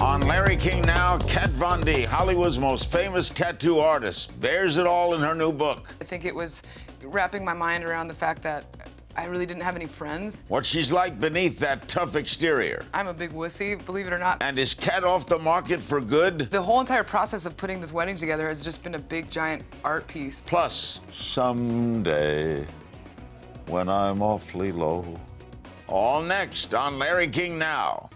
On Larry King Now, Kat Von D, Hollywood's most famous tattoo artist, bears it all in her new book. I think it was wrapping my mind around the fact that I really didn't have any friends. What she's like beneath that tough exterior. I'm a big wussy, believe it or not. And is Kat off the market for good? The whole entire process of putting this wedding together has just been a big, giant art piece. Plus, someday, when I'm awfully low. All next on Larry King Now.